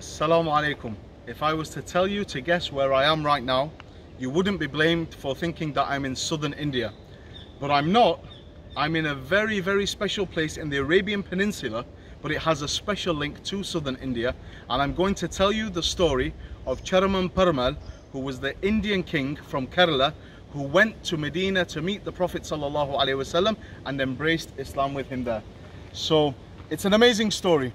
Assalamu alaikum. If I was to tell you to guess where I am right now, you wouldn't be blamed for thinking that I'm in southern India. But I'm not. I'm in a very, very special place in the Arabian Peninsula, but it has a special link to southern India. And I'm going to tell you the story of Cheraman Perumal, who was the Indian king from Kerala, who went to Medina to meet the Prophet ﷺ and embraced Islam with him there. So it's an amazing story.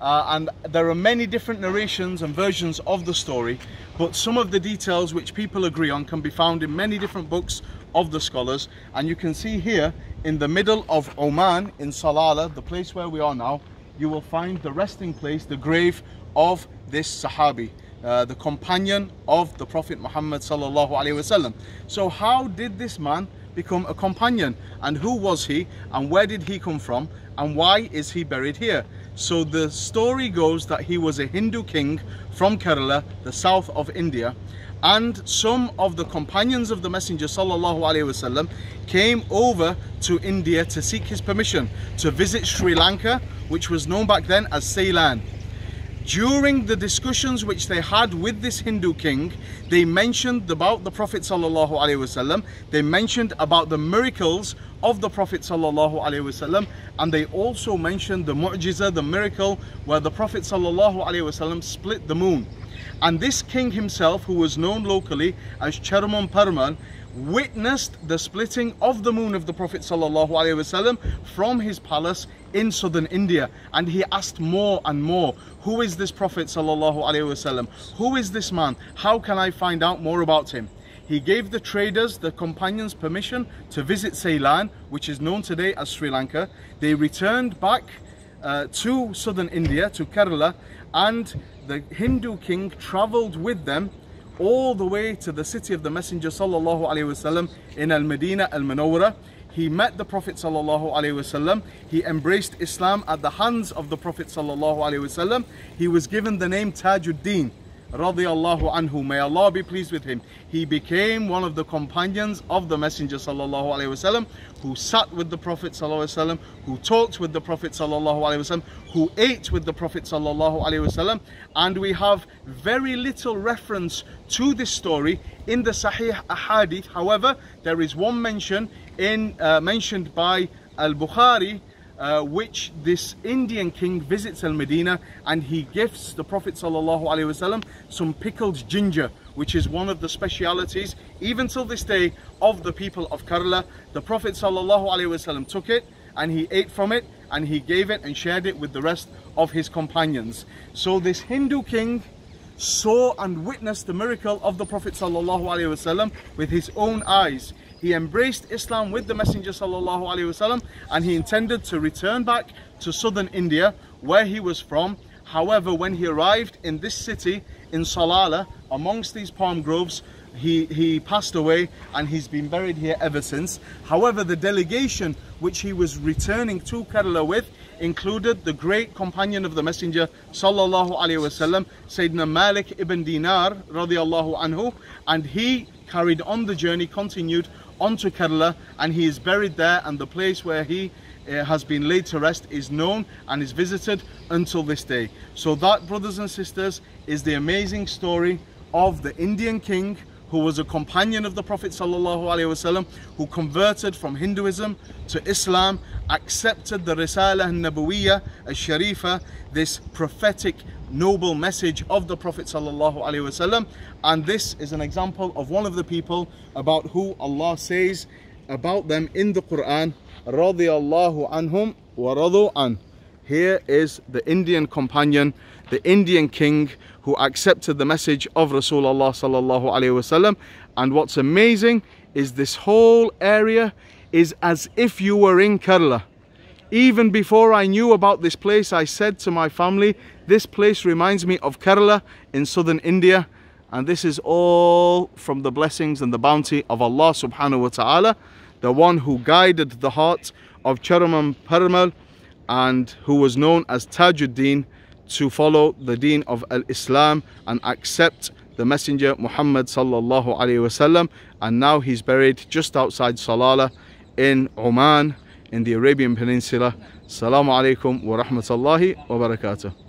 Uh, and there are many different narrations and versions of the story but some of the details which people agree on can be found in many different books of the scholars. And you can see here in the middle of Oman in Salalah the place where we are now you will find the resting place the grave of this Sahabi uh, the companion of the Prophet Muhammad sallallahu alaihi wasallam so how did this man become a companion? And who was he? And where did he come from? And why is he buried here so the story goes that he was a Hindu king from Kerala, the south of India, and some of the companions of the Messenger wasallam came over to India to seek his permission to visit Sri Lanka, which was known back then as Ceylon. During the discussions which they had with this Hindu king, they mentioned about the Prophet wasallam. They mentioned about the miracles of the Prophet wasallam, and they also mentioned the mu'jiza, the miracle where the Prophet wasallam split the moon. And this king himself, who was known locally as Cheraman Perumal, witnessed the splitting of the moon of the Prophet ﷺ from his palace in southern India and he asked more and more who is this Prophet ﷺ who is this man? How can I find out more about him? He gave the traders, the companions permission to visit Ceylon which is known today as Sri Lanka. They returned back uh, to southern India to Kerala and the Hindu king traveled with them all the way to the city of the Messenger sallallahu alaihi wasallam in Al-Medina Al-Munawwara. He met the Prophet wasallam. He embraced Islam at the hands of the Prophet wasallam. He was given the name Tajuddin radiallahu anhu, may Allah be pleased with him. He became one of the companions of the Messenger sallallahu wasallam, who sat with the Prophet sallallahu wasallam, who talked with the Prophet sallallahu wasallam, who ate with the Prophet sallallahu wasallam, and we have very little reference to this story in the Sahih Ahadith. However, there is one mention in, uh, mentioned by Al-Bukhari uh, which this Indian king visits Al-Medina and he gifts the Prophet ﷺ some pickled ginger which is one of the specialities even till this day of the people of Kerala. The Prophet ﷺ took it and he ate from it and he gave it and shared it with the rest of his companions. So this Hindu king saw and witnessed the miracle of the Prophet ﷺ with his own eyes. He embraced Islam with the Messenger wasallam, and he intended to return back to southern India where he was from. However, when he arrived in this city in Salalah amongst these palm groves, he, he passed away and he's been buried here ever since. However, the delegation which he was returning to Kerala with included the great companion of the Messenger sallallahu alaihi wasallam, Sayyidina Malik ibn Dinar radiallahu anhu, and he carried on the journey, continued onto Kerala and he is buried there and the place where he uh, has been laid to rest is known and is visited until this day. So that brothers and sisters is the amazing story of the Indian king who was a companion of the Prophet wasallam, who converted from Hinduism to Islam, accepted the Risala al-Nabawiyya al-Sharifa, this prophetic noble message of the Prophet wasallam, and this is an example of one of the people about who Allah says about them in the Quran, radiyallahu anhum wa radu an. Here is the Indian companion, the Indian king who accepted the message of Rasulullah sallallahu alaihi wasallam. And what's amazing is this whole area is as if you were in Kerala. Even before I knew about this place, I said to my family, this place reminds me of Kerala in southern India. And this is all from the blessings and the bounty of Allah subhanahu wa ta'ala, the one who guided the heart of Cheraman Perumal and who was known as Tajuddin to follow the deen of al-Islam and accept the messenger Muhammad sallallahu alaihi wasallam and now he's buried just outside Salalah in Oman in the Arabian Peninsula. Assalamu alaikum wa rahmatullahi wa barakatuh.